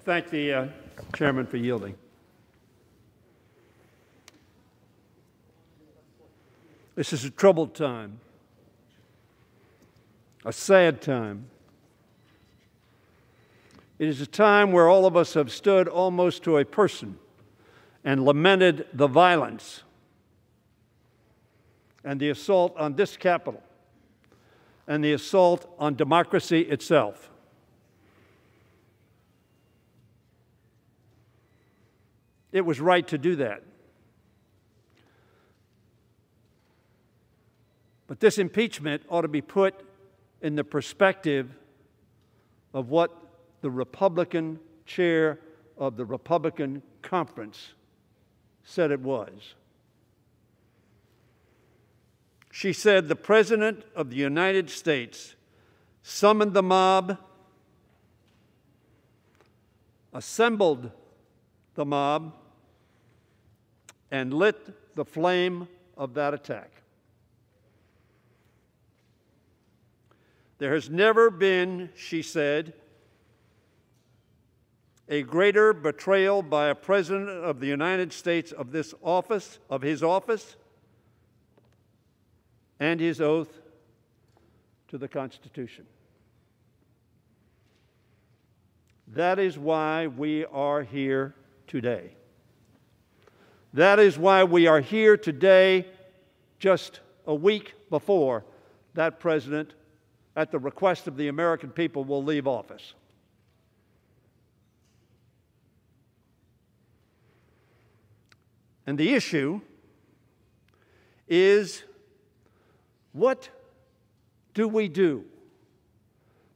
I thank the uh, chairman for yielding. This is a troubled time, a sad time. It is a time where all of us have stood almost to a person and lamented the violence and the assault on this Capitol and the assault on democracy itself. It was right to do that. But this impeachment ought to be put in the perspective of what the Republican chair of the Republican conference said it was. She said the President of the United States summoned the mob, assembled the mob, and lit the flame of that attack. There has never been, she said, a greater betrayal by a president of the United States of this office, of his office, and his oath to the Constitution. That is why we are here today. That is why we are here today, just a week before that president, at the request of the American people, will leave office. And the issue is what do we do?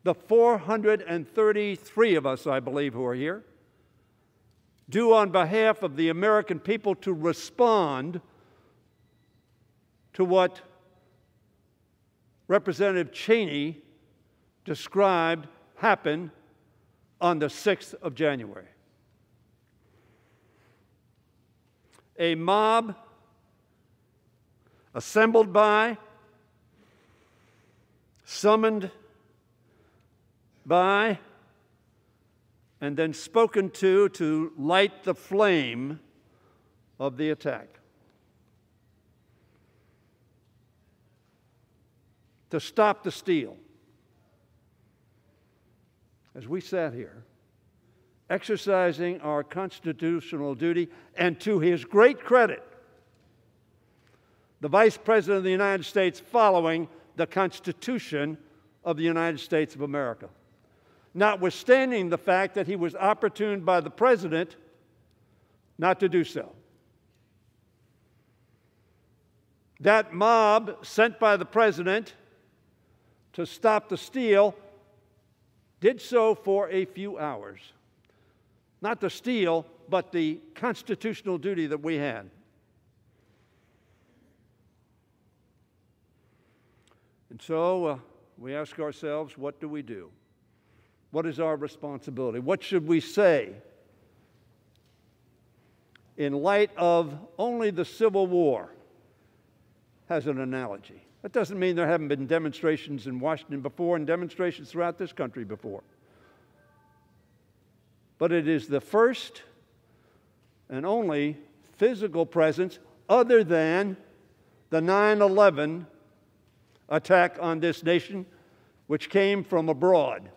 The 433 of us, I believe, who are here, do on behalf of the American people to respond to what Representative Cheney described happened on the 6th of January. A mob assembled by summoned by, and then spoken to to light the flame of the attack. To stop the steal. As we sat here, exercising our constitutional duty, and to his great credit, the Vice President of the United States following the Constitution of the United States of America. Notwithstanding the fact that he was opportuned by the President not to do so. That mob sent by the President to stop the steal did so for a few hours. Not the steal, but the constitutional duty that we had. And so uh, we ask ourselves, what do we do? What is our responsibility? What should we say in light of only the Civil War has an analogy? That doesn't mean there haven't been demonstrations in Washington before and demonstrations throughout this country before. But it is the first and only physical presence other than the 9 11 attack on this nation, which came from abroad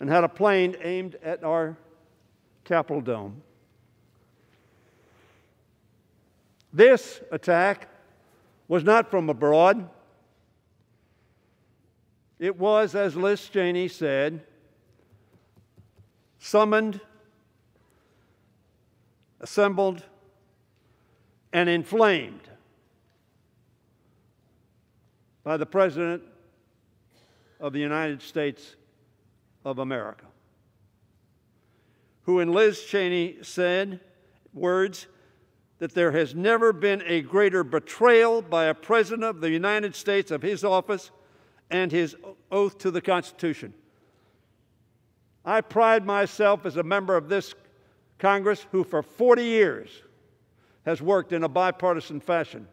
and had a plane aimed at our Capitol dome. This attack was not from abroad. It was, as Liz Cheney said, summoned, assembled, and inflamed by the President of the United States of America, who in Liz Cheney said words that there has never been a greater betrayal by a President of the United States of his office and his oath to the Constitution. I pride myself as a member of this Congress who, for 40 years, has worked in a bipartisan fashion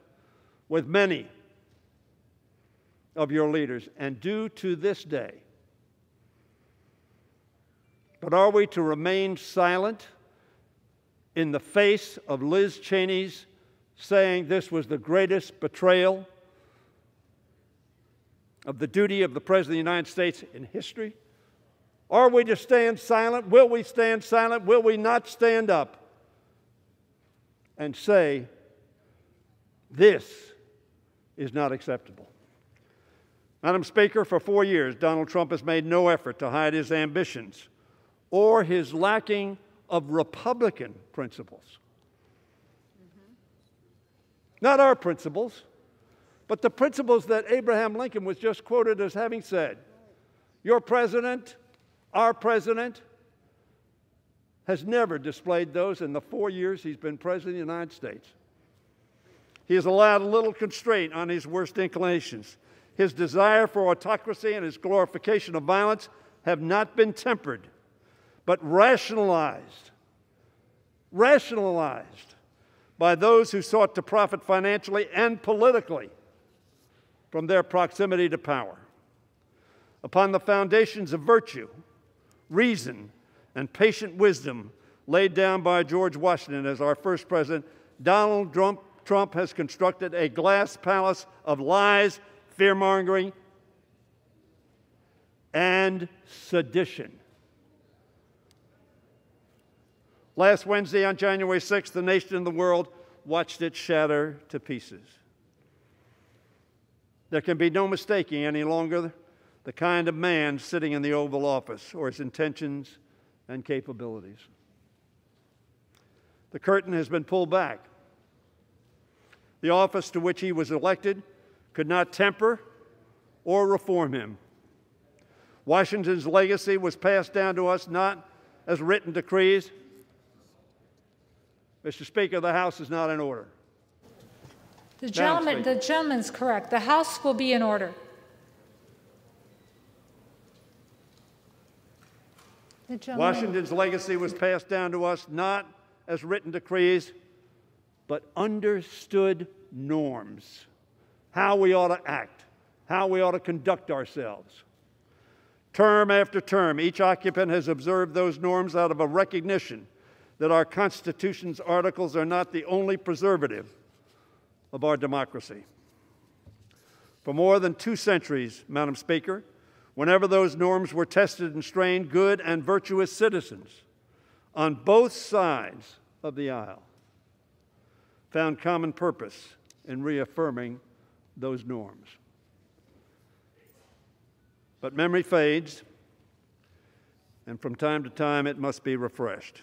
with many of your leaders, and do to this day. But are we to remain silent in the face of Liz Cheney's saying this was the greatest betrayal of the duty of the President of the United States in history? Are we to stand silent? Will we stand silent? Will we not stand up and say, this is not acceptable? Madam Speaker, for four years, Donald Trump has made no effort to hide his ambitions or his lacking of Republican principles. Mm-hmm. Not our principles, but the principles that Abraham Lincoln was just quoted as having said. Your president, our president, has never displayed those in the four years he's been president of the United States. He has allowed a little constraint on his worst inclinations. His desire for autocracy and his glorification of violence have not been tempered, but rationalized. Rationalized by those who sought to profit financially and politically from their proximity to power. Upon the foundations of virtue, reason, and patient wisdom laid down by George Washington as our first president, Donald Trump, Trump has constructed a glass palace of lies, fear mongering, and sedition. Last Wednesday, on January 6th, the nation and the world watched it shatter to pieces. There can be no mistaking any longer the kind of man sitting in the Oval Office or his intentions and capabilities. The curtain has been pulled back. The office to which he was elected could not temper or reform him. Washington's legacy was passed down to us not as written decrees. Mr. Speaker, the House is not in order. The gentleman, the gentleman's correct. The House will be in order. Washington's legacy was passed down to us not as written decrees, but understood norms. How we ought to act, how we ought to conduct ourselves. Term after term, each occupant has observed those norms out of a recognition that our Constitution's articles are not the only preservative of our democracy. For more than two centuries, Madam Speaker, whenever those norms were tested and strained, good and virtuous citizens on both sides of the aisle found common purpose in reaffirming those norms. But memory fades, and from time to time it must be refreshed.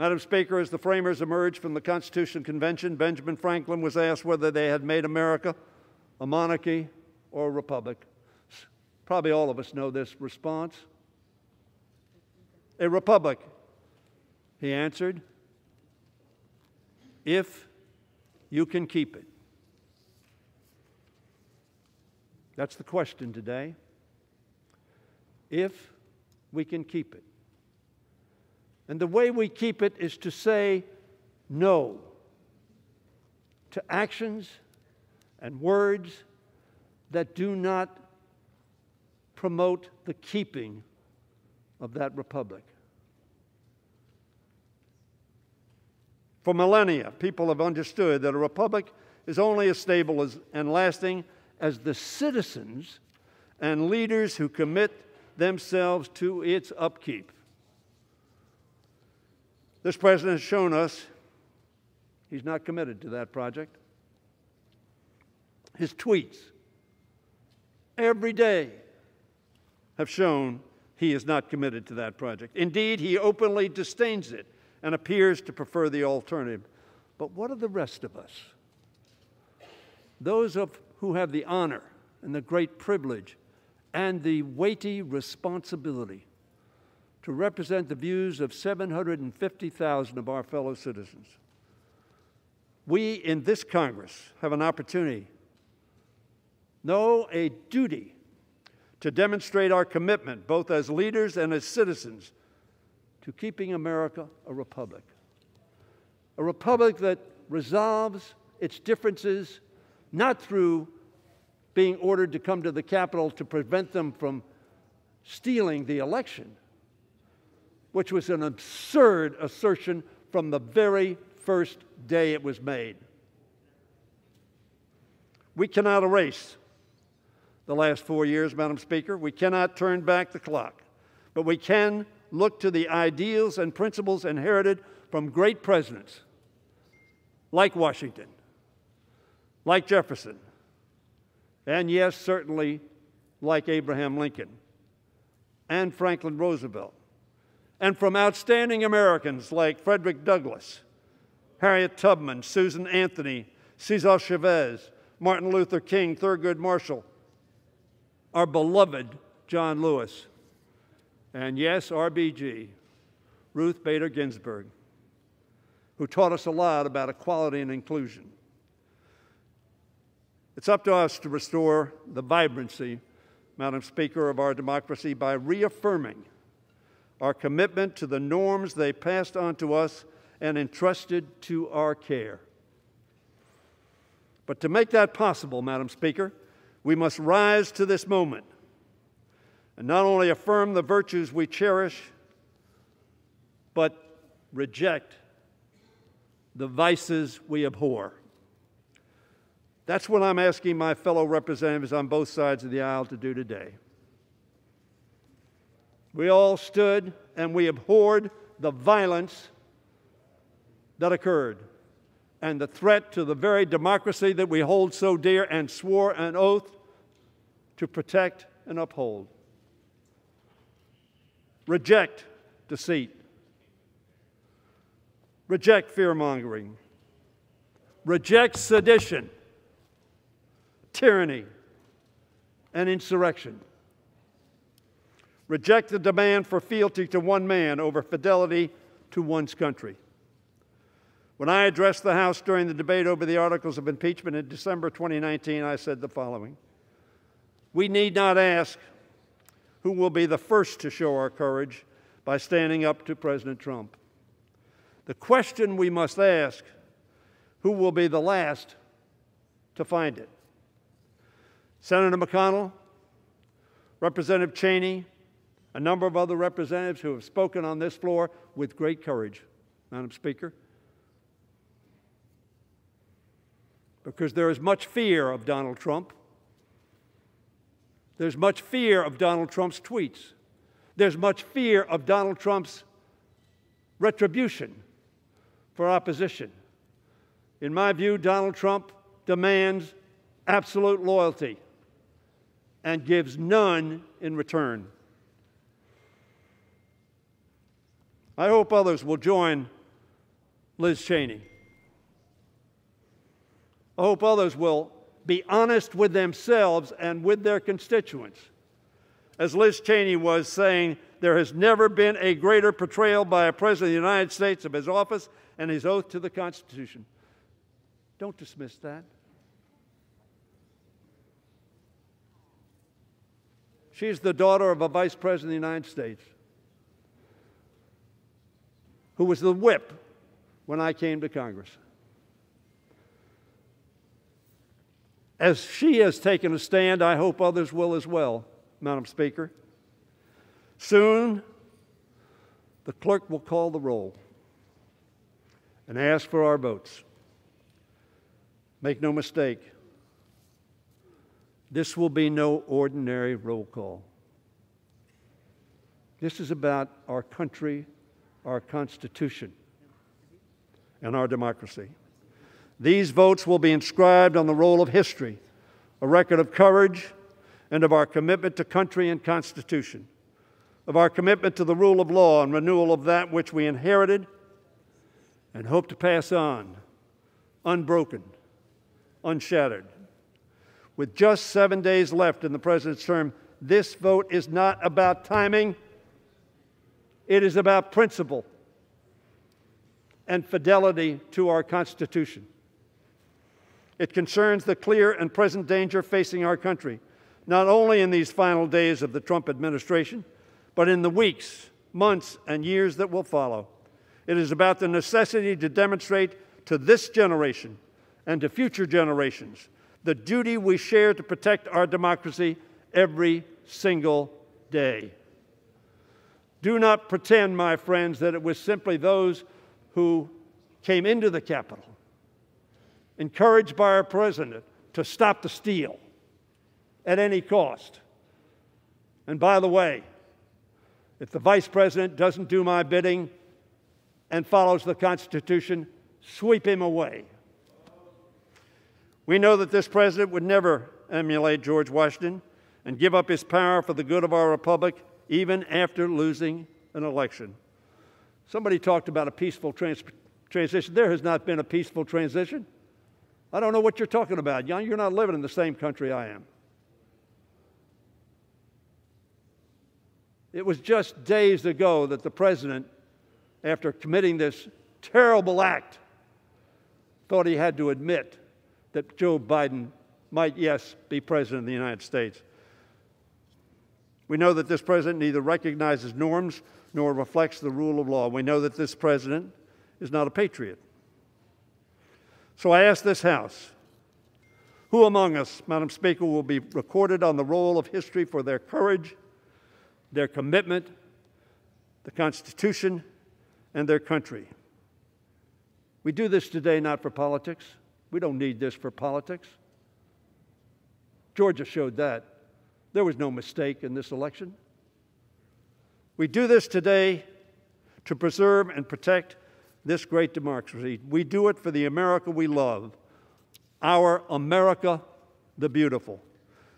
Madam Speaker, as the framers emerged from the Constitution Convention, Benjamin Franklin was asked whether they had made America a monarchy or a republic. Probably all of us know this response. A republic, he answered, if you can keep it. That's the question today. If we can keep it. And the way we keep it is to say no to actions and words that do not promote the keeping of that republic. For millennia, people have understood that a republic is only as stable as, and lasting as the citizens and leaders who commit themselves to its upkeep. This president has shown us he's not committed to that project. His tweets every day have shown he is not committed to that project. Indeed, he openly disdains it and appears to prefer the alternative. But what of the rest of us? Those of who have the honor and the great privilege and the weighty responsibility to represent the views of 750,000 of our fellow citizens. We in this Congress have an opportunity, no, a duty to demonstrate our commitment, both as leaders and as citizens, to keeping America a republic. A republic that resolves its differences not through being ordered to come to the Capitol to prevent them from stealing the election, which was an absurd assertion from the very first day it was made. We cannot erase the last four years, Madam Speaker. We cannot turn back the clock, but we can look to the ideals and principles inherited from great presidents like Washington, like Jefferson, and yes, certainly like Abraham Lincoln and Franklin Roosevelt, and from outstanding Americans like Frederick Douglass, Harriet Tubman, Susan Anthony, Cesar Chavez, Martin Luther King, Thurgood Marshall, our beloved John Lewis, and yes, RBG, Ruth Bader Ginsburg, who taught us a lot about equality and inclusion. It's up to us to restore the vibrancy, Madam Speaker, of our democracy by reaffirming our commitment to the norms they passed on to us and entrusted to our care. But to make that possible, Madam Speaker, we must rise to this moment and not only affirm the virtues we cherish, but reject the vices we abhor. That's what I'm asking my fellow representatives on both sides of the aisle to do today. We all stood and we abhorred the violence that occurred and the threat to the very democracy that we hold so dear and swore an oath to protect and uphold. Reject deceit. Reject fear mongering. Reject sedition, tyranny, and insurrection. Reject the demand for fealty to one man over fidelity to one's country. When I addressed the House during the debate over the articles of impeachment in December 2019, I said the following We need not ask who will be the first to show our courage by standing up to President Trump. The question we must ask who will be the last to find it? Senator McConnell, Representative Cheney, a number of other representatives who have spoken on this floor with great courage, Madam Speaker. because there is much fear of Donald Trump. There's much fear of Donald Trump's tweets. There's much fear of Donald Trump's retribution for opposition. In my view, Donald Trump demands absolute loyalty and gives none in return. I hope others will join Liz Cheney I hope others will be honest with themselves and with their constituents. As Liz Cheney was saying, there has never been a greater portrayal by a President of the United States of his office and his oath to the Constitution. Don't dismiss that. She's the daughter of a Vice President of the United States who was the whip when I came to Congress. As she has taken a stand, I hope others will as well, Madam Speaker. Soon, the clerk will call the roll and ask for our votes. Make no mistake, this will be no ordinary roll call. This is about our country, our Constitution, and our democracy. These votes will be inscribed on the roll of history, a record of courage and of our commitment to country and Constitution, of our commitment to the rule of law and renewal of that which we inherited and hope to pass on, unbroken, unshattered. With just seven days left in the President's term, this vote is not about timing, it is about principle and fidelity to our Constitution. It concerns the clear and present danger facing our country, not only in these final days of the Trump administration, but in the weeks, months, and years that will follow. It is about the necessity to demonstrate to this generation and to future generations the duty we share to protect our democracy every single day. Do not pretend, my friends, that it was simply those who came into the Capitol, encouraged by our president to stop the steal at any cost. And by the way, if the vice president doesn't do my bidding and follows the Constitution, sweep him away. We know that this president would never emulate George Washington and give up his power for the good of our republic, even after losing an election. Somebody talked about a peaceful trans- transition. There has not been a peaceful transition. I don't know what you're talking about. You're not living in the same country I am. It was just days ago that the president, after committing this terrible act, thought he had to admit that Joe Biden might, yes, be president of the United States. We know that this president neither recognizes norms nor reflects the rule of law. We know that this president is not a patriot. So I ask this House who among us, Madam Speaker, will be recorded on the roll of history for their courage, their commitment, the Constitution, and their country? We do this today not for politics. We don't need this for politics. Georgia showed that. There was no mistake in this election. We do this today to preserve and protect this great democracy. We do it for the America we love, our America the Beautiful,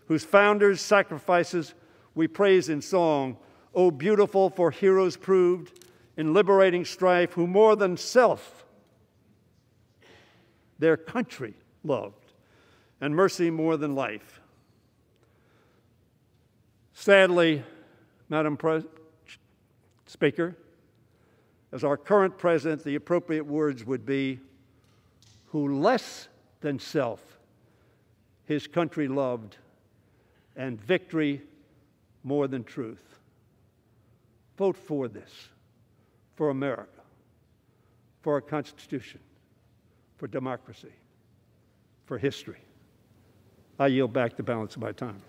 whose founders' sacrifices we praise in song. Oh, beautiful for heroes proved in liberating strife, who more than self, their country loved, and mercy more than life. Sadly, Madam Pre- Speaker, as our current president, the appropriate words would be who less than self his country loved, and victory more than truth. Vote for this, for America, for our Constitution, for democracy, for history. I yield back the balance of my time.